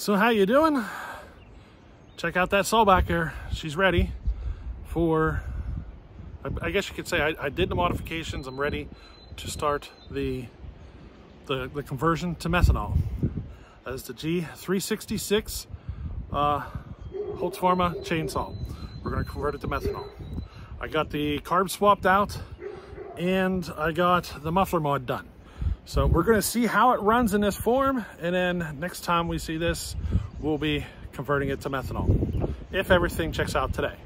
So how you doing? Check out that saw back there. She's ready for, I guess you could say I, I did the modifications. I'm ready to start the, the, the conversion to methanol. That is the G366 uh, Holtzfforma chainsaw. We're gonna convert it to methanol. I got the carb swapped out and I got the muffler mod done. So we're gonna see how it runs in this form, and then next time we see this, we'll be converting it to methanol, if everything checks out today.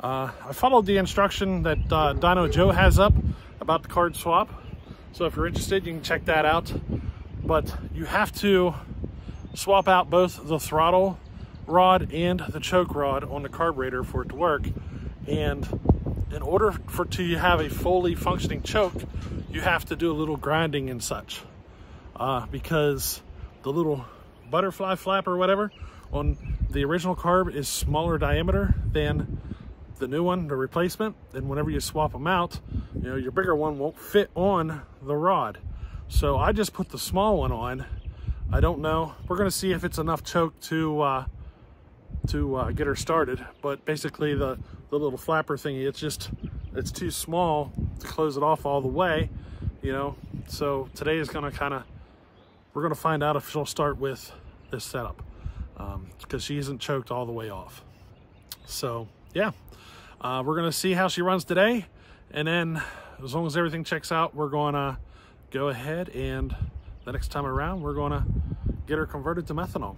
Uh, I followed the instruction that uh, Dyno Joe has up about the carb swap. So if you're interested, you can check that out. But you have to swap out both the throttle rod and the choke rod on the carburetor for it to work. And in order for to have a fully functioning choke, you have to do a little grinding and such uh, because the little butterfly flap or whatever on the original carb is smaller diameter than the new one, the replacement. And whenever you swap them out, you know, your bigger one won't fit on the rod. So I just put the small one on. I don't know. We're gonna see if it's enough choke to uh, to uh, get her started. But basically the, the little flapper thingy, it's just, it's too small to close it off all the way, you know? So today is gonna kinda, we're gonna find out if she'll start with this setup because um, she isn't choked all the way off. So yeah, uh, we're gonna see how she runs today. And then as long as everything checks out, we're gonna go ahead and the next time around, we're gonna get her converted to methanol.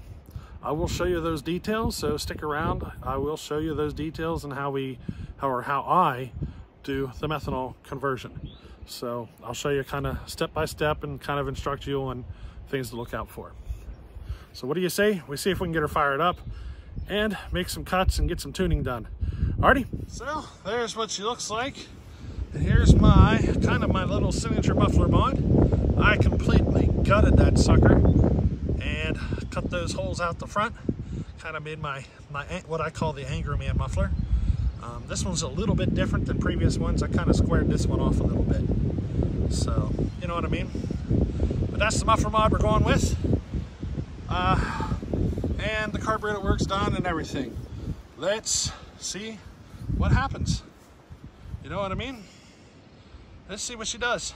I will show you those details, so stick around. I will show you those details and how we, how or how I do the methanol conversion. So I'll show you kind of step by step and kind of instruct you on things to look out for. So what do you say? We see if we can get her fired up and make some cuts and get some tuning done. Alrighty. So there's what she looks like. And here's my, kind of my little signature muffler mod. I completely gutted that sucker and cut those holes out the front. Kind of made my, my what I call the Angry Man muffler. Um, this one's a little bit different than previous ones. I kind of squared this one off a little bit. So, you know what I mean? But that's the muffler mod we're going with. Uh, and the carburetor works done and everything. Let's see what happens. You know what I mean? Let's see what she does.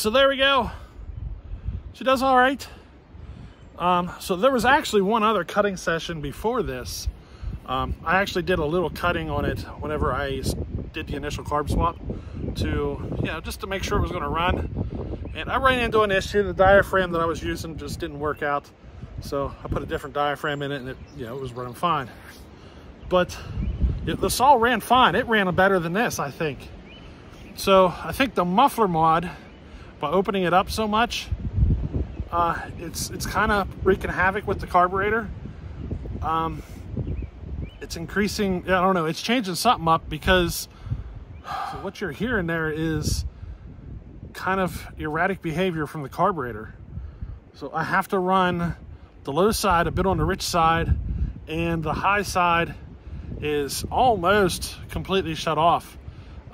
So there we go. She does all right. Um, so there was actually one other cutting session before this. Um, I actually did a little cutting on it whenever I did the initial carb swap to, you know, just to make sure it was going to run. And I ran into an issue. The diaphragm that I was using just didn't work out. So I put a different diaphragm in it and it, you know, it was running fine. But it, the saw ran fine. It ran better than this, I think. So I think the muffler mod, by opening it up so much, uh, it's it's kind of wreaking havoc with the carburetor. Um, it's increasing, I don't know, it's changing something up because what you're hearing there is kind of erratic behavior from the carburetor. So I have to run the low side a bit on the rich side and the high side is almost completely shut off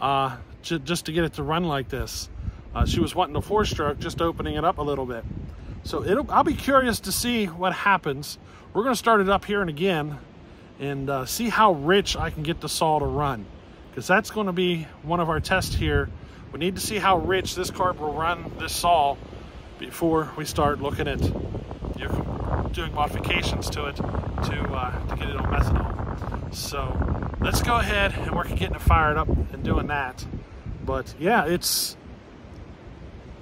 uh, just to get it to run like this. Uh, she was wanting a four stroke, just opening it up a little bit. So I'll be curious to see what happens. We're gonna start it up here and again and uh, see how rich I can get the saw to run. Because that's gonna be one of our tests here. We need to see how rich this carb will run this saw before we start looking at you know, doing modifications to it to, uh, to get it on methanol. So let's go ahead and work at getting it fired up and doing that. But yeah, it's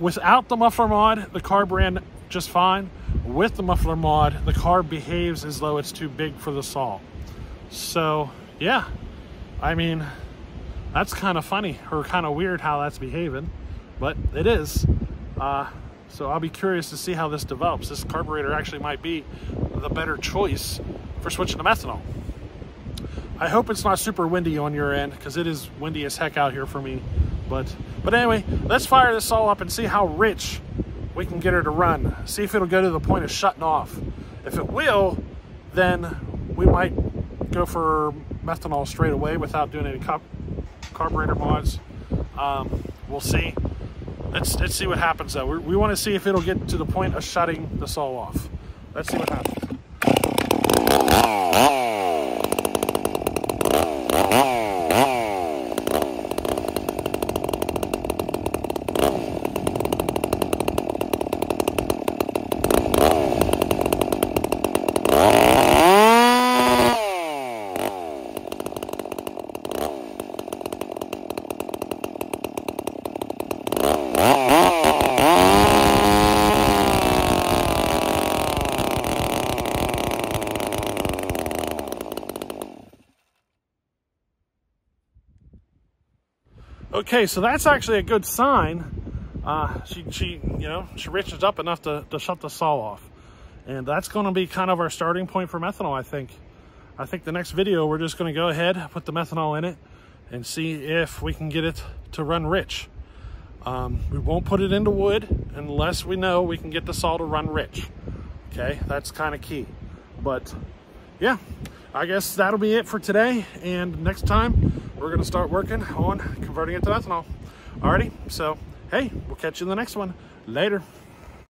without the muffler mod, the carb ran just fine. With the muffler mod, the carb behaves as though it's too big for the saw. So yeah, I mean, that's kind of funny or kind of weird how that's behaving, but it is. Uh, so I'll be curious to see how this develops. This carburetor actually might be the better choice for switching to methanol. I hope it's not super windy on your end because it is windy as heck out here for me. But, but anyway, let's fire this all up and see how rich we can get her to run. See if it'll go to the point of shutting off. If it will, then we might go for methanol straight away without doing any carburetor mods. Um, we'll see. Let's, let's see what happens though. we we want to see if it'll get to the point of shutting the saw off. Let's see what happens. Okay, so that's actually a good sign. Uh, she, she, you know, she reaches up enough to, to shut the saw off. And that's going to be kind of our starting point for methanol, I think. I think the next video, we're just going to go ahead, put the methanol in it, and see if we can get it to run rich. Um, we won't put it into wood unless we know we can get the saw to run rich. Okay, that's kind of key. But yeah, I guess that'll be it for today. And next time, we're to start working on converting it to ethanol. Alrighty, so hey, we'll catch you in the next one. Later.